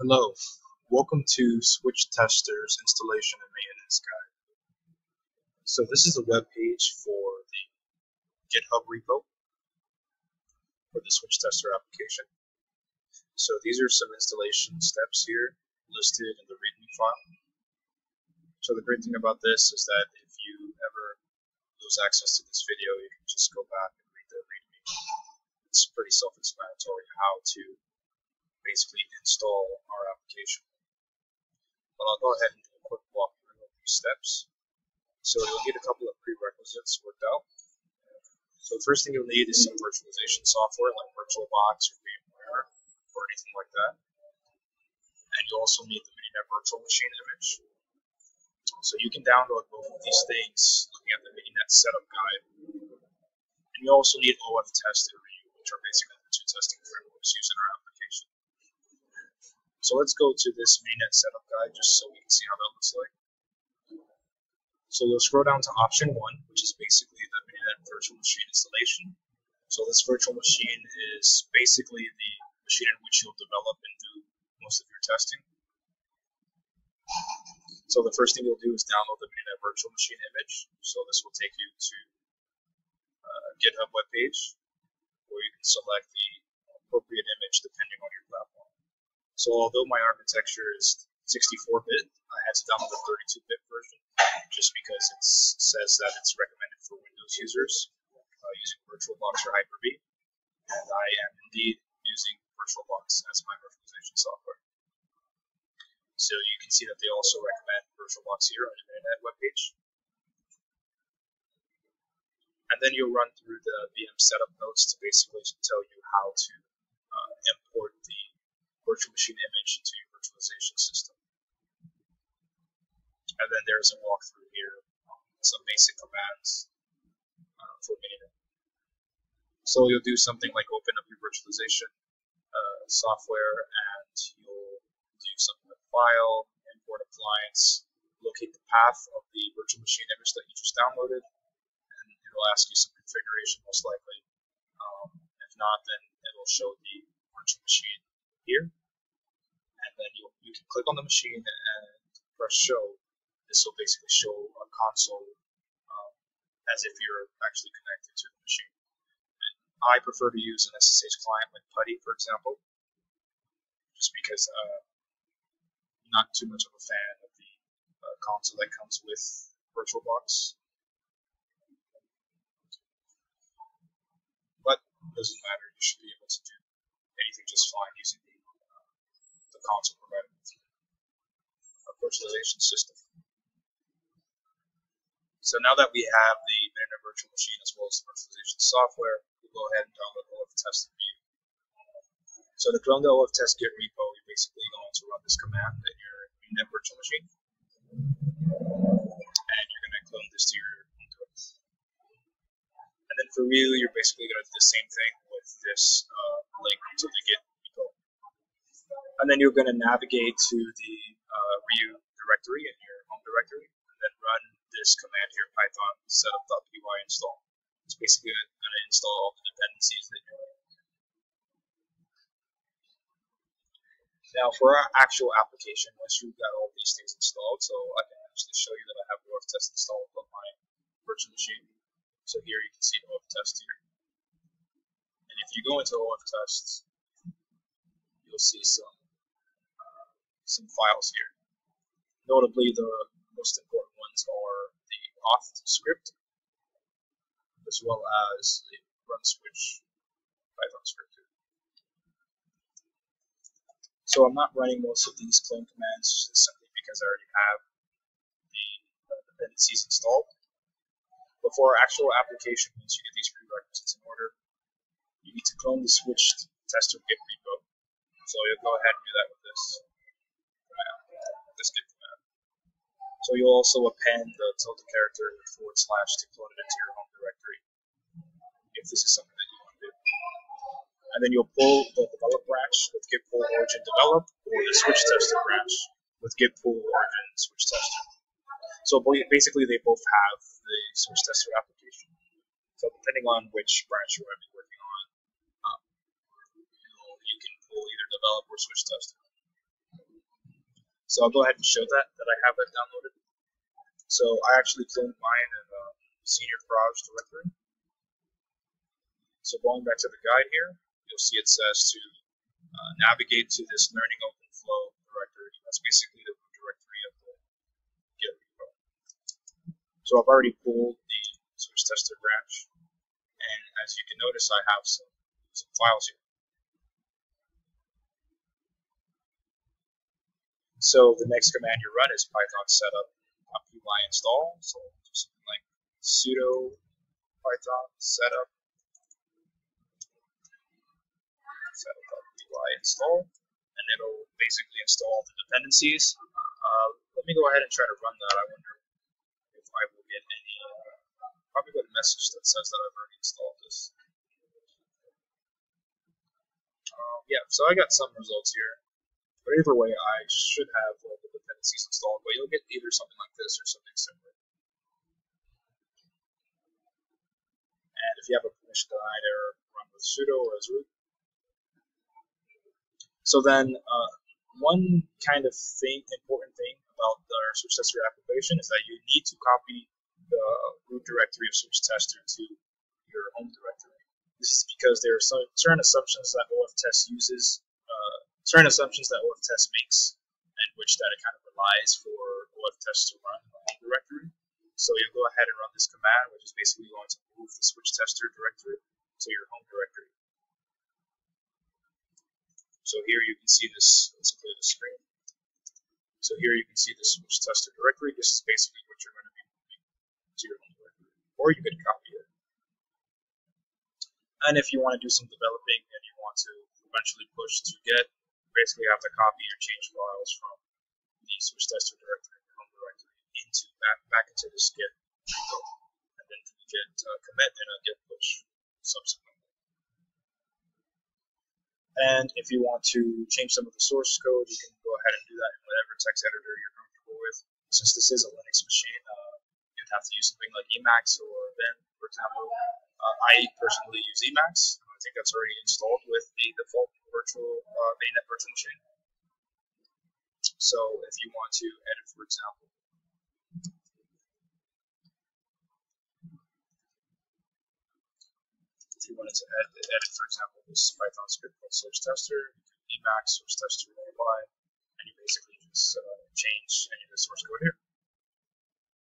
Hello, welcome to Switch Tester's installation and maintenance guide. So this is a web page for the GitHub repo for the Switch Tester application. So these are some installation steps here listed in the README file. So the great thing about this is that if you ever lose access to this video, you can just go back and read the README. It's pretty self-explanatory how to basically install our application. But I'll go ahead and do a quick walkthrough of these steps. So you'll need a couple of prerequisites worked out. So the first thing you'll need is some virtualization software like VirtualBox or VMware or anything like that. And you'll also need the Mininet virtual machine image. So you can download both of these things looking at the Mininet setup guide. And you also need OF test and Ryu, which are basically the two testing frameworks used in our application. So let's go to this Mininet setup guide just so we can see how that looks like. So you'll scroll down to option one, which is basically the Mininet virtual machine installation. So this virtual machine is basically the machine in which you'll develop and do most of your testing. So the first thing you'll do is download the Mininet virtual machine image. So this will take you to a uh, GitHub webpage where you can select the appropriate image depending. So although my architecture is 64-bit, I had to download the 32-bit version just because it says that it's recommended for Windows users uh, using VirtualBox or Hyper-V, and I am indeed using VirtualBox as my virtualization software. So you can see that they also recommend VirtualBox here on the Mininet webpage. And then you'll run through the VM setup notes to basically tell you how to uh, import virtual machine image to your virtualization system. And then there's a walkthrough here, some basic commands uh, for Mininet. So you'll do something like open up your virtualization uh, software and you'll do something like file, import appliance, locate the path of the virtual machine image that you just downloaded, and it'll ask you some configuration most likely. Um, if not, then it'll show the virtual machine here. And then you, you can click on the machine and press show. This will basically show a console um, as if you're actually connected to the machine. And I prefer to use an SSH client like PuTTY, for example, just because uh, I'm not too much of a fan of the uh, console that comes with VirtualBox. But it doesn't matter, you should be able to do anything just fine using the console provided with a virtualization system. So now that we have the Mininet virtual machine as well as the virtualization software, we'll go ahead and download OF test and Ryu. So to clone the OF test git repo, you're basically going to run this command in your Mininet virtual machine. And you're going to clone this to your. And then for Ryu, you're basically going to do the same thing with this uh, link to the git and then you're going to navigate to the uh, Ryu directory in your home directory, and then run this command here, python setup.py install. It's basically going to install all the dependencies that you're Now, for our actual application, once you've got all these things installed, so I can actually show you that I have OF test installed on my virtual machine. So here you can see OF test here. And if you go into OF test, you'll see some some files here. Notably, the most important ones are the oft script, as well as the run switch Python script. So I'm not running most of these clone commands simply because I already have the uh, dependencies installed. But for our actual application, once you get these prerequisites in order, you need to clone the switch tester git repo. So you'll go ahead and do that with this. So you'll also append the tilde character forward slash to clone it into your home directory if this is something that you want to do. And then you'll pull the develop branch with git pull origin develop or the switch tester branch with git pull origin switch tester. So basically they both have the switch tester application. So depending on which branch you want to be working on, um, you can pull either develop or switch tester. So I'll go ahead and show that, that I have that downloaded. So I actually cloned mine in the senior garage directory. So going back to the guide here, you'll see it says to uh, navigate to this learning open flow directory. That's basically the root directory of the Git repo. So I've already pulled the switch tester branch, and as you can notice, I have some, some files here. So the next command you run is python setup py install. So do something like sudo python setup setup.py install, and it'll basically install the dependencies. Uh, let me go ahead and try to run that. I wonder if I will get any. Uh, probably get a message that says that I've already installed this. Uh, yeah, so I got some results here. But either way, I should have all the dependencies installed, but you'll get either something like this or something similar. And if you have a permission denied error, run with sudo or as root. So then, uh, one kind of thing, important thing about the switch tester application is that you need to copy the root directory of switch tester to your home directory. This is because there are some certain assumptions that OFTest uses certain assumptions that OFTest makes, and which that it kind of relies for OFTest to run in the home directory. So you'll go ahead and run this command, which is basically going to move the switch tester directory to your home directory. So here you can see this, let's clear the screen. So here you can see the switch tester directory. This is basically what you're going to be moving to your home directory. Or you could copy it. And if you want to do some developing and you want to eventually push to get basically have to copy or change files from the switch tester directory and home directory into back back into the git repo, and then to git uh, commit and a git push subsequently. And if you want to change some of the source code, you can go ahead and do that in whatever text editor you're comfortable with. Since this is a Linux machine, uh, you'd have to use something like Emacs or Vim, for example. Uh, I personally use Emacs. I think that's already installed with the default virtual uh, Mininet virtual machine. So if you want to edit, for example, if you wanted to edit, edit for example, this Python script called source tester, you can Emacs source tester nearby, and you basically just uh, change any of the source code here.